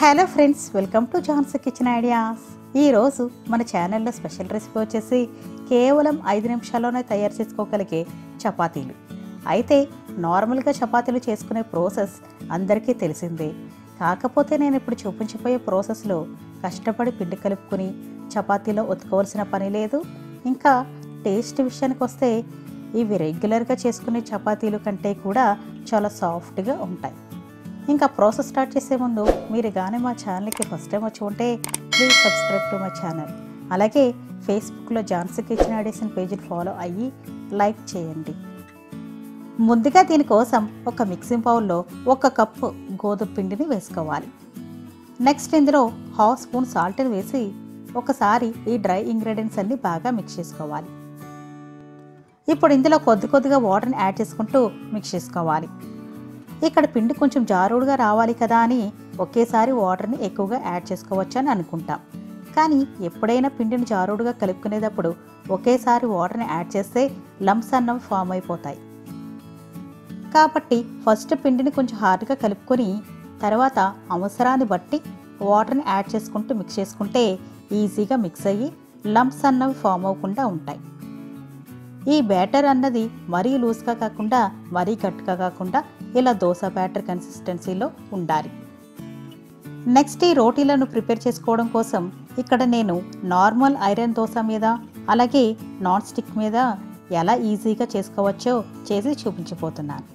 Hello friends welcome to John's kitchen ideas. ఈరోజు మన ఛానల్లో స్పెషల్ రెసిపీ వచ్చేసి కేవలం ఐదు నిమిషాల్లోనే తయారు చేసుకోగలిగే చపాతీలు. అయితే నార్మల్గా చపాతీలు చేసుకునే ప్రాసెస్ అందరికీ తెలిసిందే. కాకపోతే నేను ఇప్పుడు చూపించబోయే ప్రాసెస్లో కష్టపడి పిండి కలుపుకుని చపాతీలో ఉతుకోవాల్సిన పని లేదు. ఇంకా టేస్ట్ విషయానికి వస్తే ఇవి రెగ్యులర్గా చేసుకునే చపాతీలు కంటే కూడా చాలా సాఫ్ట్గా ఉంటాయి. ఇంకా ప్రాసెస్ స్టార్ట్ చేసే ముందు మీరు కానీ మా ఛానల్కి ఫస్ట్ టైం వచ్చి ఉంటే please subscribe to my channel అలాగే ఫేస్బుక్లో జాన్సీ కిచెన్ అడిషన్ పేజీని ఫాలో అయ్యి లైక్ చేయండి. ముందుగా దీనికోసం ఒక మిక్సింగ్ బౌల్లో ఒక కప్పు గోధుమ పిండిని వేసుకోవాలి. నెక్స్ట్ ఇందులో హాఫ్ స్పూన్ సాల్ట్ని వేసి ఒకసారి ఈ డ్రై ఇంగ్రీడియంట్స్ అన్ని బాగా మిక్స్ చేసుకోవాలి. ఇప్పుడు ఇందులో కొద్ది కొద్దిగా వాటర్ని యాడ్ చేసుకుంటూ మిక్స్ చేసుకోవాలి. ఇక్కడ పిండి కొంచెం జారుడుగా రావాలి కదా అని ఒకేసారి వాటర్ని ఎక్కువగా యాడ్ చేసుకోవచ్చు అని అనుకుంటాం. కానీ ఎప్పుడైనా పిండిని జారుడుగా కలుపుకునేటప్పుడు ఒకేసారి వాటర్ని యాడ్ చేస్తే లంప్స్ అన్నవి ఫామ్ అయిపోతాయి. కాబట్టి ఫస్ట్ పిండిని కొంచెం హార్డ్గా కలుపుకొని తర్వాత అవసరాన్ని బట్టి వాటర్ని యాడ్ చేసుకుంటూ మిక్స్ చేసుకుంటే ఈజీగా మిక్స్ అయ్యి లంప్స్ అన్నవి ఫామ్ అవ్వకుండా ఉంటాయి. ఈ బ్యాటర్ అన్నది మరీ లూజ్గా కాకుండా మరీ గట్టిగా కాకుండా ఇలా దోశ బ్యాటర్ కన్సిస్టెన్సీలో ఉండాలి. నెక్స్ట్ ఈ రోటీలను ప్రిపేర్ చేసుకోవడం కోసం ఇక్కడ నేను నార్మల్ ఐరన్ దోశ మీద అలాగే నాన్ స్టిక్ మీద ఎలా ఈజీగా చేసుకోవచ్చో చేసి చూపించబోతున్నాను.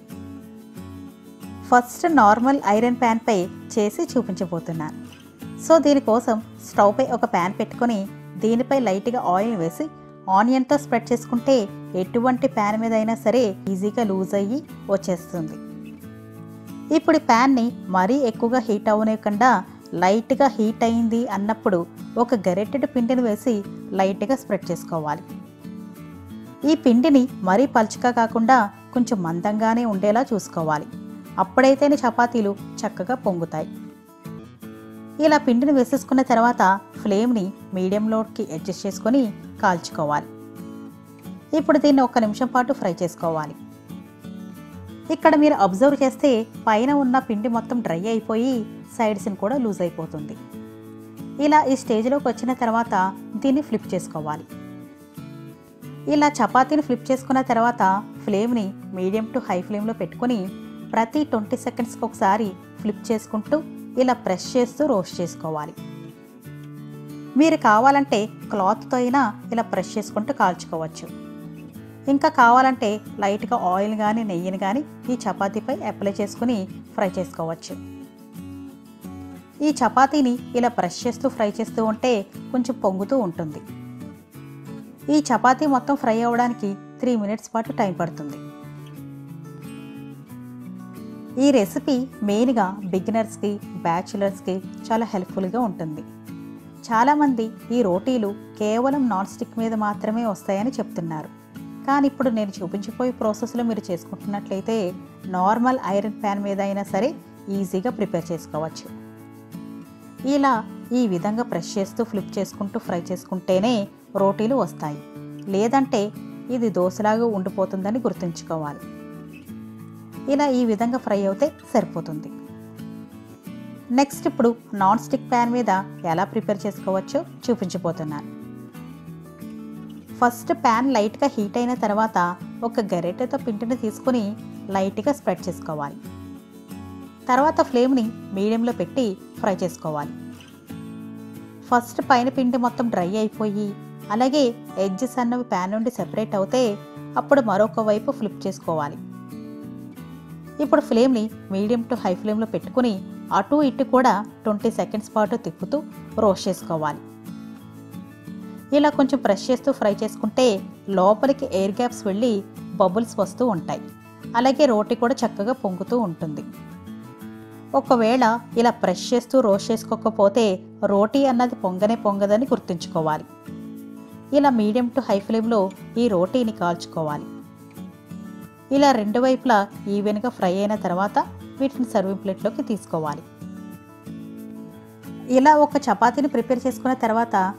ఫస్ట్ నార్మల్ ఐరన్ ప్యాన్పై చేసి చూపించబోతున్నాను. సో దీనికోసం స్టవ్పై ఒక ప్యాన్ పెట్టుకొని దీనిపై లైట్గా ఆయిల్ వేసి ఆనియన్తో స్ప్రెడ్ చేసుకుంటే ఎటువంటి ప్యాన్ మీద అయినా సరే ఈజీగా లూజ్ అయ్యి వచ్చేస్తుంది. ఇప్పుడు ప్యాన్ని మరీ ఎక్కువగా హీట్ అవ్వనివ్వకుండా లైట్గా హీట్ అయింది అన్నప్పుడు ఒక గరెట్టెడు పిండిని వేసి లైట్గా స్ప్రెడ్ చేసుకోవాలి. ఈ పిండిని మరీ పలుచగా కాకుండా కొంచెం మందంగానే ఉండేలా చూసుకోవాలి. అప్పుడైతేనే చపాతీలు చక్కగా పొంగుతాయి. ఇలా పిండిని వేసేసుకున్న తర్వాత ఫ్లేమ్ని మీడియంలోకి అడ్జస్ట్ చేసుకొని కాల్చుకోవాలి. ఇప్పుడు దీన్ని ఒక నిమిషం పాటు ఫ్రై చేసుకోవాలి. ఇక్కడ మీరు అబ్జర్వ్ చేస్తే పైన ఉన్న పిండి మొత్తం డ్రై అయిపోయి సైడ్స్ని కూడా లూజ్ అయిపోతుంది. ఇలా ఈ స్టేజ్లోకి వచ్చిన తర్వాత దీన్ని ఫ్లిప్ చేసుకోవాలి. ఇలా చపాతీని ఫ్లిప్ చేసుకున్న తర్వాత ఫ్లేమ్ని మీడియం టు హై ఫ్లేమ్లో పెట్టుకొని ప్రతి ట్వంటీ సెకండ్స్కి ఒకసారి ఫ్లిప్ చేసుకుంటూ ఇలా ప్రెస్ చేస్తూ రోస్ట్ చేసుకోవాలి. మీరు కావాలంటే క్లాత్తో అయినా ఇలా ప్రెస్ చేసుకుంటూ కాల్చుకోవచ్చు. ఇంకా కావాలంటే లైట్గా ఆయిల్ కానీ నెయ్యిని కానీ ఈ చపాతీపై అప్లై చేసుకుని ఫ్రై చేసుకోవచ్చు. ఈ చపాతీని ఇలా బ్రష్ చేస్తూ ఫ్రై చేస్తూ ఉంటే కొంచెం పొంగుతూ ఉంటుంది. ఈ చపాతీ మొత్తం ఫ్రై అవ్వడానికి త్రీ మినిట్స్ పాటు టైం పడుతుంది. ఈ రెసిపీ మెయిన్గా బిగినర్స్కి బ్యాచులర్స్కి చాలా హెల్ప్ఫుల్గా ఉంటుంది. చాలామంది ఈ రోటీలు కేవలం నాన్ స్టిక్ మీద మాత్రమే వస్తాయని చెప్తున్నారు. కానీ ఇప్పుడు నేను చూపించిపోయే ప్రాసెస్లో మీరు చేసుకుంటున్నట్లయితే నార్మల్ ఐరన్ ప్యాన్ మీద అయినా సరే ఈజీగా ప్రిపేర్ చేసుకోవచ్చు. ఇలా ఈ విధంగా ప్రెస్ చేస్తూ ఫ్లిప్ చేసుకుంటూ ఫ్రై చేసుకుంటేనే రోటీలు వస్తాయి. లేదంటే ఇది దోశలాగా ఉండిపోతుందని గుర్తుంచుకోవాలి. ఇలా ఈ విధంగా ఫ్రై అవుతే సరిపోతుంది. నెక్స్ట్ ఇప్పుడు నాన్ స్టిక్ ప్యాన్ మీద ఎలా ప్రిపేర్ చేసుకోవచ్చో చూపించిపోతున్నాను ఫస్ట్ ప్యాన్ లైట్గా హీట్ అయిన తర్వాత ఒక గరిటెతో పిండిని తీసుకుని లైట్గా స్ప్రెడ్ చేసుకోవాలి. తర్వాత ఫ్లేమ్ని మీడియంలో పెట్టి ఫ్రై చేసుకోవాలి. ఫస్ట్ పైన పిండి మొత్తం డ్రై అయిపోయి అలాగే ఎడ్జెస్ అన్నవి ప్యాన్ నుండి సెపరేట్ అవుతే అప్పుడు మరొక వైపు ఫ్లిప్ చేసుకోవాలి. ఇప్పుడు ఫ్లేమ్ని మీడియం టు హై ఫ్లేమ్లో పెట్టుకుని అటు ఇటు కూడా ట్వంటీ సెకండ్స్ పాటు తిప్పుతూ రోస్ట్ చేసుకోవాలి. ఇలా కొంచెం ప్రెష్ చేస్తూ ఫ్రై చేసుకుంటే లోపలికి ఎయిర్ గ్యాప్స్ వెళ్ళి బబుల్స్ వస్తూ ఉంటాయి. అలాగే రోటీ కూడా చక్కగా పొంగుతూ ఉంటుంది. ఒకవేళ ఇలా ప్రెస్ చేస్తూ రోస్ట్ చేసుకోకపోతే రోటీ అన్నది పొంగనే పొంగదని గుర్తుంచుకోవాలి. ఇలా మీడియం టు హై ఫ్లేమ్లో ఈ రోటీని కాల్చుకోవాలి. ఇలా రెండు వైపులా ఈవెన్గా ఫ్రై అయిన తర్వాత వీటిని సర్వింగ్ ప్లేట్లోకి తీసుకోవాలి. ఇలా ఒక చపాతీని ప్రిపేర్ చేసుకున్న తర్వాత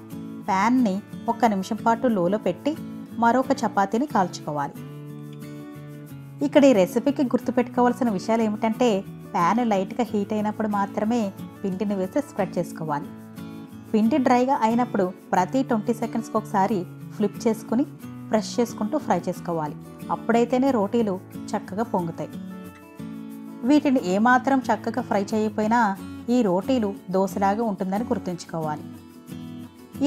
ప్యాన్ని ఒక్క నిమిషం పాటు లోలో పెట్టి మరొక చపాతీని కాల్చుకోవాలి. ఇక్కడ ఈ రెసిపీకి గుర్తుపెట్టుకోవాల్సిన విషయాలు ఏమిటంటే ప్యాన్ లైట్గా హీట్ అయినప్పుడు మాత్రమే పిండిని వేసి స్ప్రెడ్ చేసుకోవాలి. పిండి డ్రైగా అయినప్పుడు ప్రతి ట్వంటీ సెకండ్స్కి ఒకసారి ఫ్లిప్ చేసుకుని ప్రెస్ చేసుకుంటూ ఫ్రై చేసుకోవాలి. అప్పుడైతేనే రోటీలు చక్కగా పొంగుతాయి. వీటిని ఏమాత్రం చక్కగా ఫ్రై చేయకపోయినా ఈ రోటీలు దోశలాగా ఉంటుందని గుర్తుంచుకోవాలి.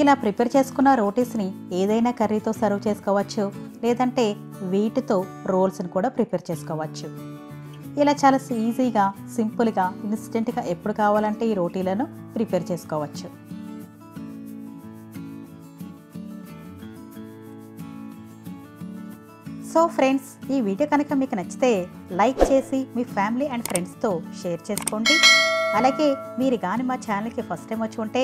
ఇలా ప్రిపేర్ చేసుకున్న రోటీస్ని ఏదైనా కర్రీతో సర్వ్ చేసుకోవచ్చు లేదంటే వీటితో రోల్స్ని కూడా ప్రిపేర్ చేసుకోవచ్చు. ఇలా చాలా ఈజీగా సింపుల్గా ఇన్స్టెంట్గా ఎప్పుడు కావాలంటే ఈ రోటీలను ప్రిపేర్ చేసుకోవచ్చు. సో ఫ్రెండ్స్ ఈ వీడియో కనుక మీకు నచ్చితే లైక్ చేసి మీ ఫ్యామిలీ అండ్ ఫ్రెండ్స్తో షేర్ చేసుకోండి. అలాగే మీరు కానీ మా ఛానల్కి ఫస్ట్ టైం వచ్చి ఉంటే